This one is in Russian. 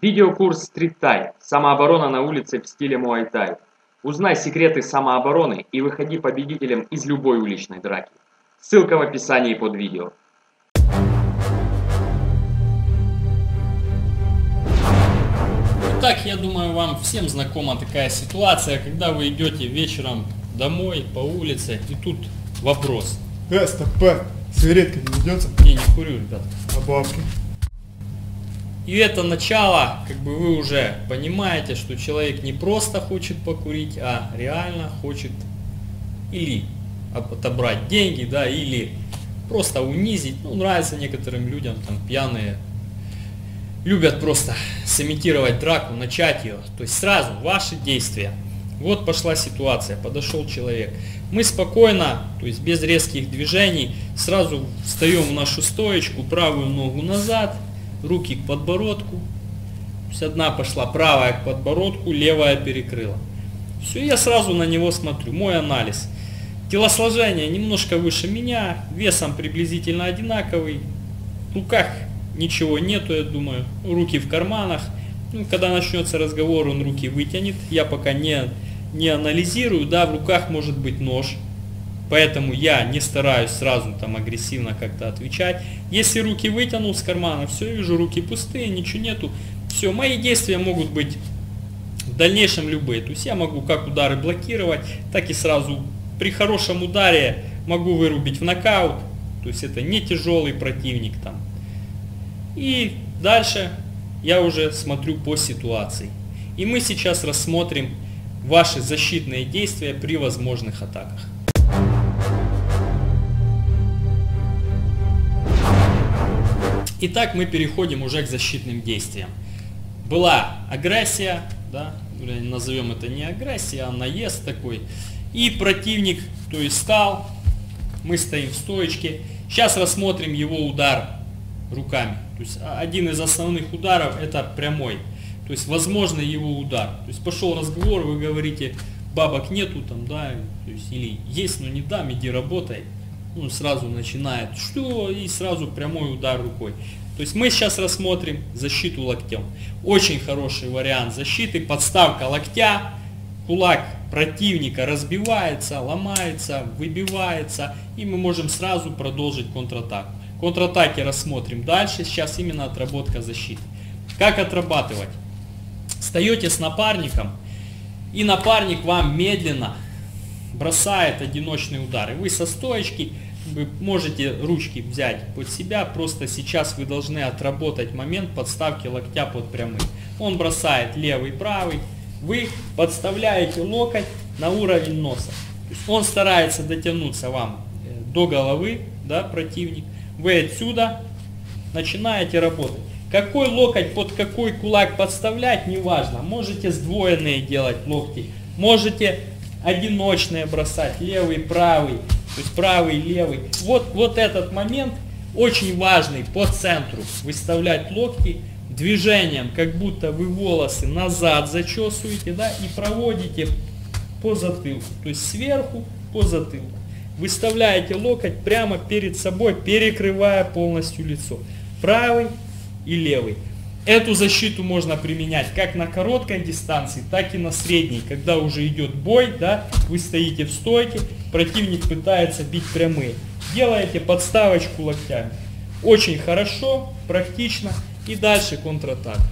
Видеокурс Street Thai. Самооборона на улице в стиле Muay Thai. Узнай секреты самообороны и выходи победителем из любой уличной драки. Ссылка в описании под видео. Итак, я думаю, вам всем знакома такая ситуация, когда вы идете вечером домой по улице, и тут вопрос. Э, стоп, сигаретка не идется? Не, не курю, ребят. А бабки? И это начало, как бы вы уже понимаете, что человек не просто хочет покурить, а реально хочет или отобрать деньги, да, или просто унизить. Ну, нравится некоторым людям, там, пьяные, любят просто сымитировать драку, начать ее. То есть сразу ваши действия. Вот пошла ситуация, подошел человек. Мы спокойно, то есть без резких движений, сразу встаем в нашу стоечку, правую ногу назад, руки к подбородку. То есть одна пошла правая к подбородку, левая перекрыла. Все, я сразу на него смотрю. Мой анализ. Телосложение немножко выше меня, весом приблизительно одинаковый. В руках ничего нету, я думаю. Руки в карманах. Ну, когда начнется разговор, он руки вытянет. Я пока не, не анализирую. Да, в руках может быть нож. Поэтому я не стараюсь сразу там агрессивно как-то отвечать. Если руки вытянул с кармана, все, вижу, руки пустые, ничего нету. Все, мои действия могут быть в дальнейшем любые. То есть я могу как удары блокировать, так и сразу при хорошем ударе могу вырубить в нокаут. То есть это не тяжелый противник там. И дальше я уже смотрю по ситуации. И мы сейчас рассмотрим ваши защитные действия при возможных атаках. Итак, мы переходим уже к защитным действиям. Была агрессия, да, назовем это не агрессия, а наезд такой. И противник, то есть стал, мы стоим в стоечке. Сейчас рассмотрим его удар руками. То есть один из основных ударов это прямой. То есть возможно его удар. То есть пошел разговор, вы говорите, бабок нету там, да, то есть или есть, но не дам, иди работай ну, сразу начинает, что, и сразу прямой удар рукой. То есть мы сейчас рассмотрим защиту локтем. Очень хороший вариант защиты, подставка локтя, кулак противника разбивается, ломается, выбивается, и мы можем сразу продолжить контратаку. Контратаки рассмотрим дальше, сейчас именно отработка защиты. Как отрабатывать? Встаете с напарником, и напарник вам медленно бросает одиночный удар. И вы со стоечки вы можете ручки взять под себя, просто сейчас вы должны отработать момент подставки локтя под прямый. Он бросает левый, правый, вы подставляете локоть на уровень носа. Он старается дотянуться вам э, до головы, да, противник. Вы отсюда начинаете работать. Какой локоть под какой кулак подставлять, неважно. Можете сдвоенные делать локти, можете одиночные бросать, левый, правый, то есть правый, левый. Вот, вот этот момент очень важный по центру. Выставлять локти движением, как будто вы волосы назад зачесываете, да, и проводите по затылку. То есть сверху по затылку. Выставляете локоть прямо перед собой, перекрывая полностью лицо. Правый и левый. Эту защиту можно применять как на короткой дистанции, так и на средней. Когда уже идет бой, да, вы стоите в стойке, противник пытается бить прямые. Делаете подставочку локтями. Очень хорошо, практично. И дальше контратака.